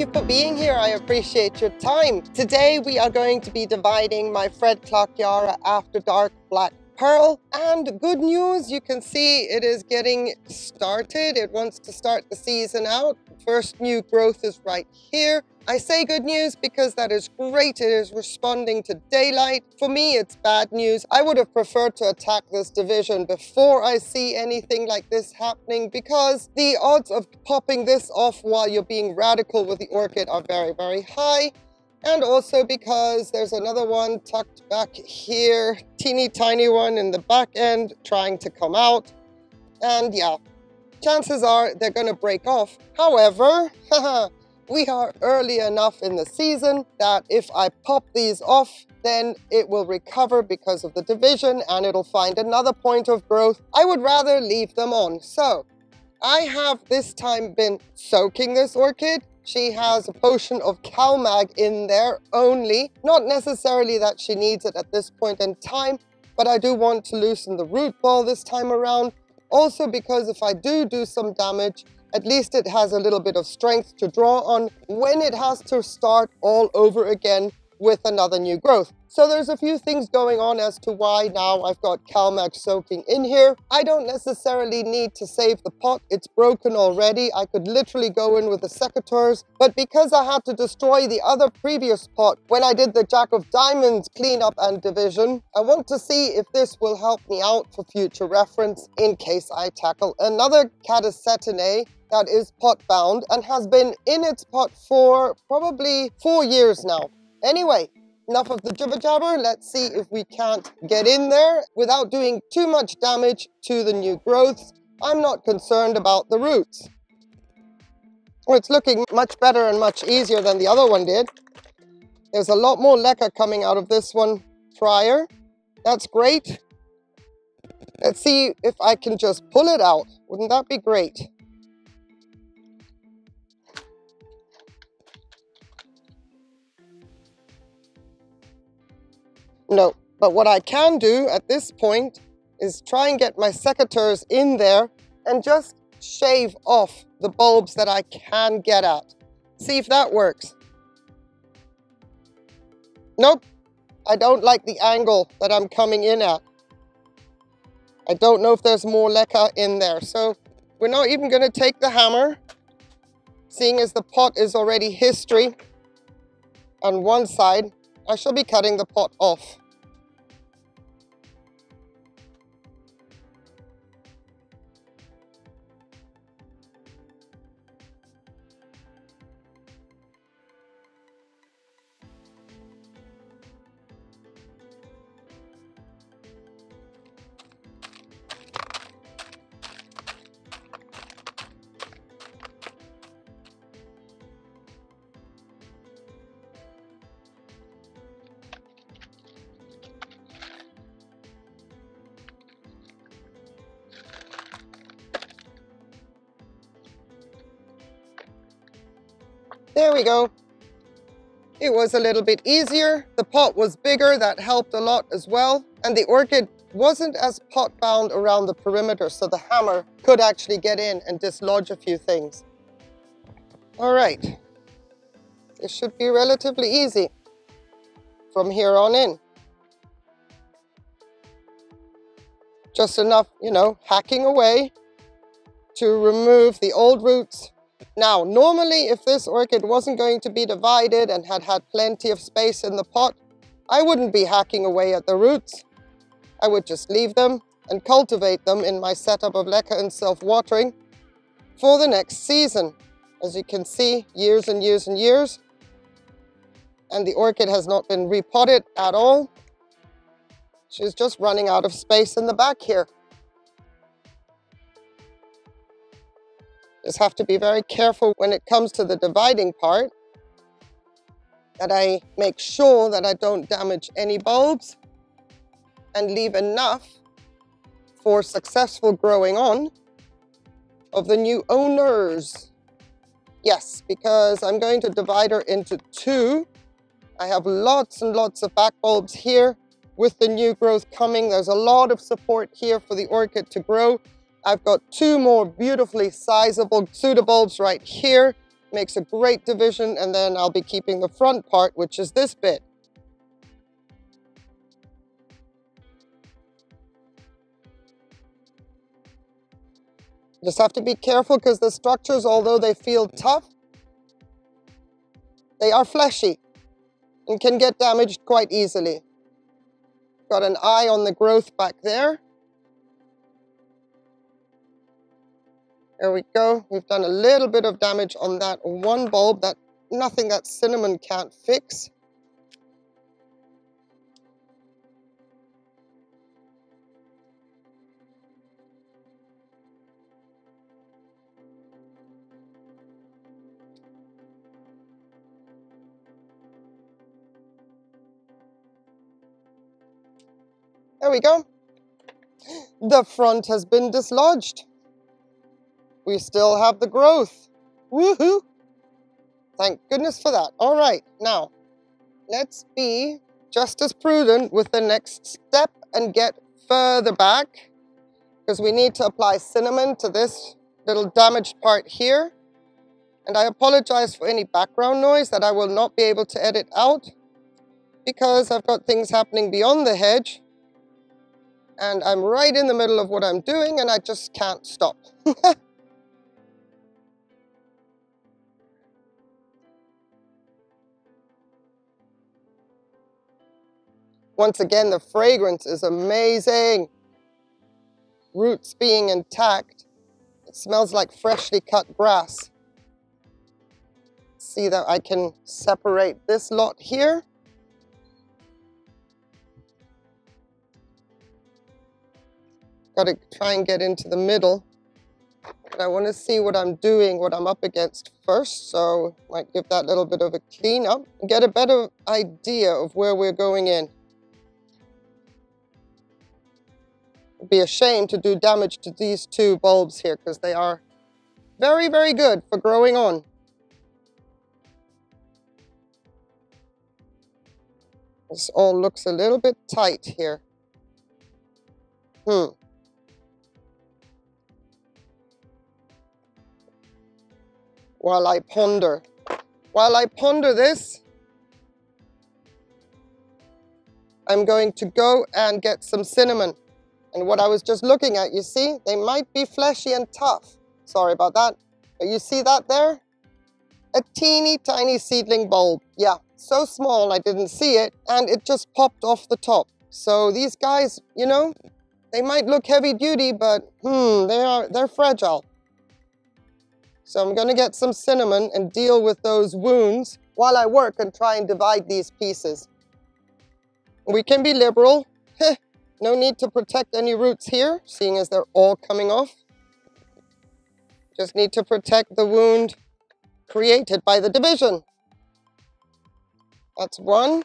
You for being here. I appreciate your time. Today we are going to be dividing my Fredclarkeara After Dark Black Pearl. And good news, you can see it is getting started. It wants to start the season out. First new growth is right here. I say good news because that is great. It is responding to daylight. For me, it's bad news. I would have preferred to attack this division before I see anything like this happening because the odds of popping this off while you're being radical with the orchid are very, very high. And also because there's another one tucked back here, teeny tiny one in the back end trying to come out. And yeah, chances are they're to break off. However, we are early enough in the season that if I pop these off, then it will recover because of the division and it'll find another point of growth. I would rather leave them on. So I have this time been soaking this orchid. She has a potion of CalMag in there only. Not necessarily that she needs it at this point in time, but I do want to loosen the root ball this time around. Also because if I do do some damage, at least it has a little bit of strength to draw on when it has to start all over again with another new growth. So there's a few things going on as to why now I've got CalMag soaking in here. I don't necessarily need to save the pot. It's broken already. I could literally go in with the secateurs, but because I had to destroy the other previous pot when I did the Jack of Diamonds cleanup and division, I want to see if this will help me out for future reference in case I tackle another Catasetinae that is pot bound and has been in its pot for probably four years now. Anyway, enough of the jibber jabber. Let's see if we can't get in there without doing too much damage to the new growths. I'm not concerned about the roots. Well, it's looking much better and much easier than the other one did. There's a lot more leca coming out of this one prior. That's great. Let's see if I can just pull it out. Wouldn't that be great? No, but what I can do at this point is try and get my secateurs in there and just shave off the bulbs that I can get at. See if that works. Nope, I don't like the angle that I'm coming in at. I don't know if there's more leca in there. So we're not even going to take the hammer, seeing as the pot is already history on one side. I shall be cutting the pot off. There we go. It was a little bit easier. The pot was bigger, that helped a lot as well. And the orchid wasn't as pot bound around the perimeter, so the hammer could actually get in and dislodge a few things. All right, it should be relatively easy from here on in. Just enough, you know, hacking away to remove the old roots now, normally if this orchid wasn't going to be divided and had had plenty of space in the pot, I wouldn't be hacking away at the roots. I would just leave them and cultivate them in my setup of leca and self-watering for the next season. As you can see, years and years and years. And the orchid has not been repotted at all. She's just running out of space in the back here. Just have to be very careful when it comes to the dividing part that I make sure that I don't damage any bulbs and leave enough for successful growing on of the new owners. Yes, because I'm going to divide her into two. I have lots and lots of back bulbs here with the new growth coming. There's a lot of support here for the orchid to grow. I've got two more beautifully sizable pseudobulbs right here. makes a great division, and then I'll be keeping the front part, which is this bit. Just have to be careful because the structures, although they feel tough, they are fleshy and can get damaged quite easily. Got an eye on the growth back there. There we go. We've done a little bit of damage on that one bulb, that nothing that cinnamon can't fix. There we go. The front has been dislodged. We still have the growth. Woohoo! Thank goodness for that. All right, now let's be just as prudent with the next step and get further back because we need to apply cinnamon to this little damaged part here. And I apologize for any background noise that I will not be able to edit out because I've got things happening beyond the hedge and I'm right in the middle of what I'm doing and I just can't stop. Once again, the fragrance is amazing. Roots being intact. It smells like freshly cut grass. See that I can separate this lot here. got to try and get into the middle. But I want to see what I'm doing, what I'm up against first, so might give that little bit of a clean up and get a better idea of where we're going in. Be a shame to do damage to these two bulbs here because they are very, very good for growing on. This all looks a little bit tight here. Hmm. while I ponder. While I ponder this, I'm going to go and get some cinnamon. And what I was just looking at, you see, they might be fleshy and tough. Sorry about that. But you see that there? A teeny tiny seedling bulb. Yeah, so small I didn't see it and it just popped off the top. So these guys, you know, they might look heavy duty, but hmm, they are, they're fragile. So I'm gonna get some cinnamon and deal with those wounds while I work and try and divide these pieces. We can be liberal. no need to protect any roots here, seeing as they're all coming off. Just need to protect the wound created by the division. That's one.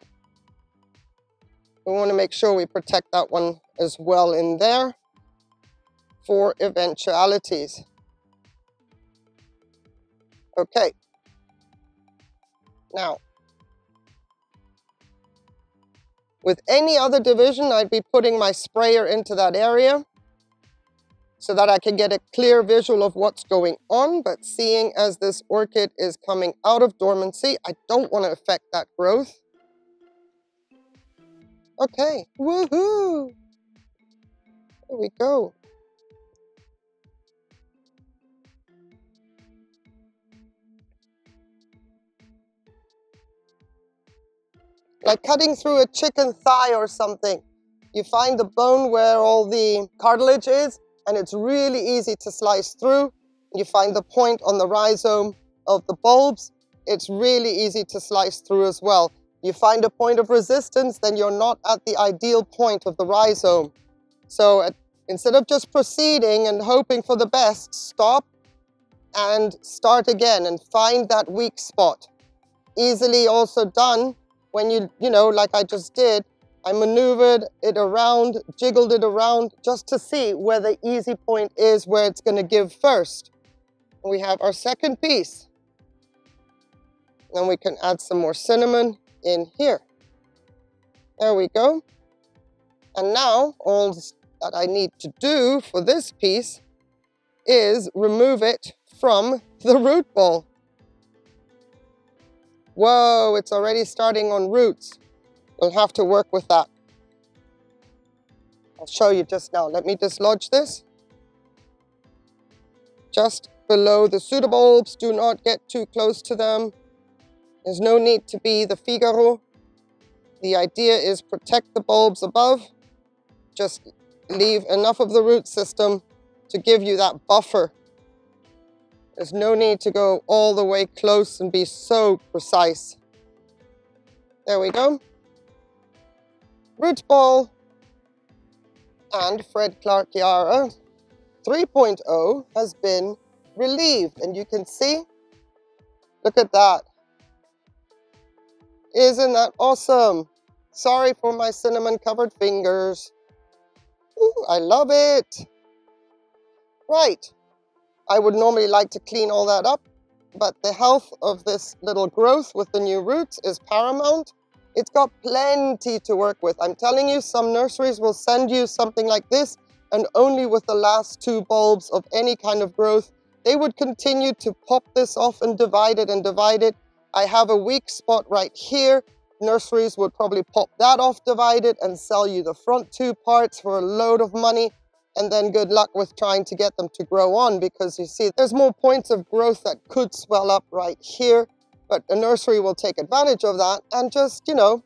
We want to make sure we protect that one as well in there for eventualities. Okay. Now, with any other division, I'd be putting my sprayer into that area so that I can get a clear visual of what's going on. But seeing as this orchid is coming out of dormancy, I don't want to affect that growth. Okay, woohoo! There we go. Like cutting through a chicken thigh or something. You find the bone where all the cartilage is, and it's really easy to slice through. You find the point on the rhizome of the bulbs. It's really easy to slice through as well. You find a point of resistance, then you're not at the ideal point of the rhizome. So at, instead of just proceeding and hoping for the best, stop and start again and find that weak spot. Easily also done when you, you know, like I just did, I maneuvered it around, jiggled it around just to see where the easy point is where it's going to give first. And we have our second piece. Then we can add some more cinnamon in here. There we go. And now all that I need to do for this piece is remove it from the root ball. Whoa, it's already starting on roots. We'll have to work with that. I'll show you just now. Let me dislodge this. Just below the pseudobulbs. Do not get too close to them. There's no need to be the Figaro. The idea is protect the bulbs above. Just leave enough of the root system to give you that buffer. There's no need to go all the way close and be so precise. There we go. Root ball and Fredclarkeara 3.0 has been relieved. And you can see, look at that. Isn't that awesome? Sorry for my cinnamon covered fingers. Ooh, I love it. Right. I would normally like to clean all that up, but the health of this little growth with the new roots is paramount. It's got plenty to work with. I'm telling you, some nurseries will send you something like this and only with the last two bulbs of any kind of growth, they would continue to pop this off and divide it and divide it. I have a weak spot right here. Nurseries would probably pop that off, divide it, and sell you the front two parts for a load of money. And then good luck with trying to get them to grow on because you see, there's more points of growth that could swell up right here. But a nursery will take advantage of that and just, you know,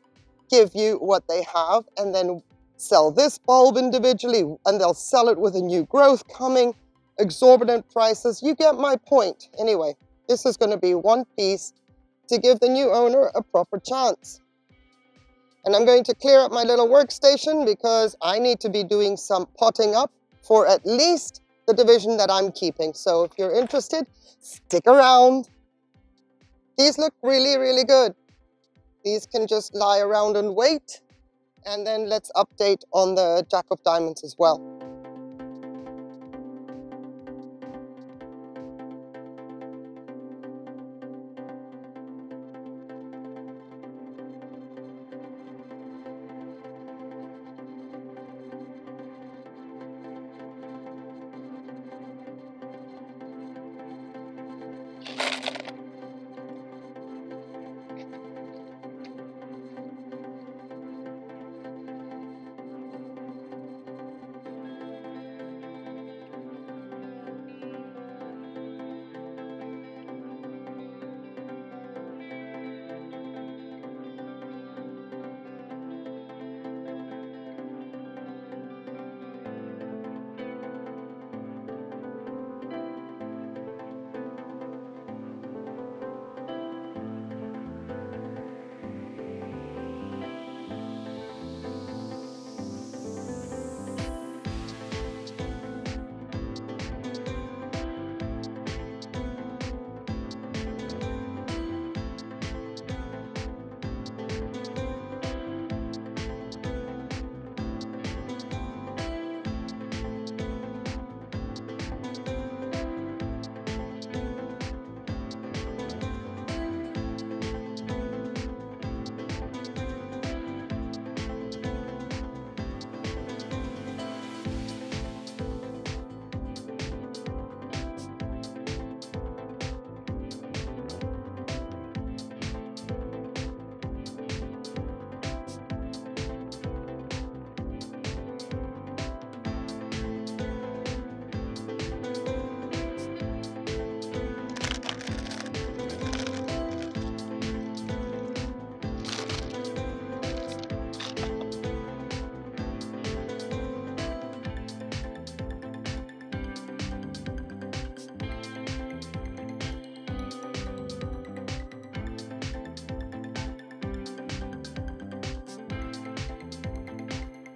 give you what they have and then sell this bulb individually and they'll sell it with a new growth coming, exorbitant prices. You get my point. Anyway, this is going to be one piece to give the new owner a proper chance. And I'm going to clear up my little workstation because I need to be doing some potting up for at least the division that I'm keeping. So if you're interested, stick around. These look really, really good. These can just lie around and wait. And then let's update on the Jack of Diamonds as well.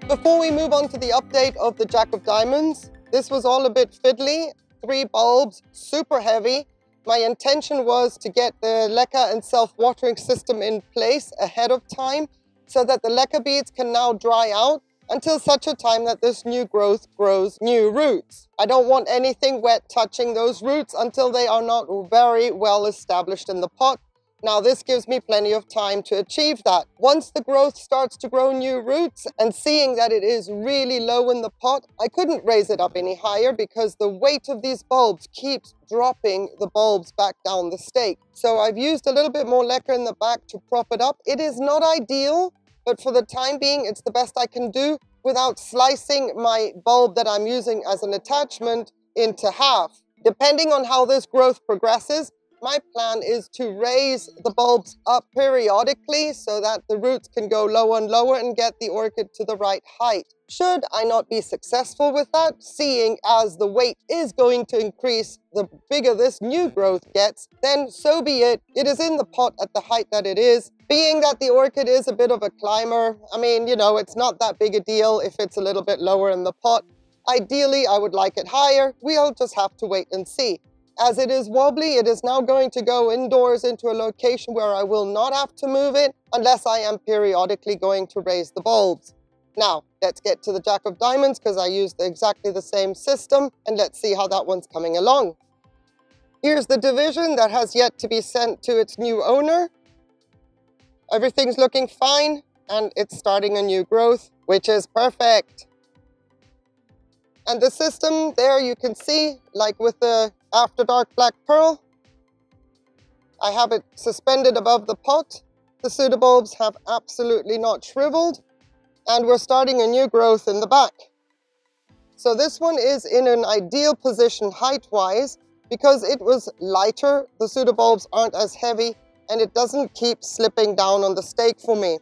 Before we move on to the update of the Jack of Diamonds, this was all a bit fiddly. Three bulbs, super heavy. My intention was to get the leca and self-watering system in place ahead of time so that the leca beads can now dry out until such a time that this new growth grows new roots. I don't want anything wet touching those roots until they are not very well established in the pot Now this gives me plenty of time to achieve that. Once the growth starts to grow new roots and seeing that it is really low in the pot, I couldn't raise it up any higher because the weight of these bulbs keeps dropping the bulbs back down the stake. So I've used a little bit more leca in the back to prop it up. It is not ideal, but for the time being, it's the best I can do without slicing my bulb that I'm using as an attachment into half. Depending on how this growth progresses, my plan is to raise the bulbs up periodically so that the roots can go lower and lower and get the orchid to the right height. Should I not be successful with that, seeing as the weight is going to increase the bigger this new growth gets, then so be it. It is in the pot at the height that it is. Being that the orchid is a bit of a climber, I mean, you know, it's not that big a deal if it's a little bit lower in the pot. Ideally, I would like it higher. We'll just have to wait and see. As it is wobbly, it is now going to go indoors into a location where I will not have to move it unless I am periodically going to raise the bulbs. Now, let's get to the Jack of Diamonds because I used exactly the same system and let's see how that one's coming along. Here's the division that has yet to be sent to its new owner. Everything's looking fine and it's starting a new growth, which is perfect. And the system there you can see, like with the After Dark Black Pearl, I have it suspended above the pot. The pseudobulbs have absolutely not shriveled. And we're starting a new growth in the back. So this one is in an ideal position height-wise because it was lighter, the pseudobulbs aren't as heavy, and it doesn't keep slipping down on the stake for me.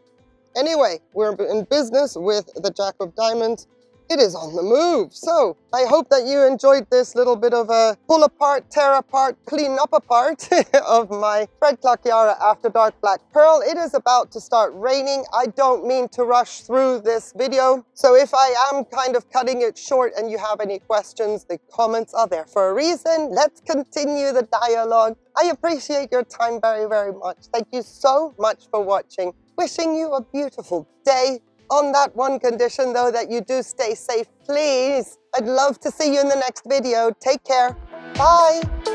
Anyway, we're in business with the Jack of Diamonds, it is on the move. So I hope that you enjoyed this little bit of a pull apart, tear apart, clean up apart of my Fredclarkeara After Dark Black Pearl. It is about to start raining. I don't mean to rush through this video. So if I am kind of cutting it short and you have any questions, the comments are there for a reason. Let's continue the dialogue. I appreciate your time very, very much. Thank you so much for watching. Wishing you a beautiful day on that one condition though that you do stay safe, please. I'd love to see you in the next video. Take care. Bye.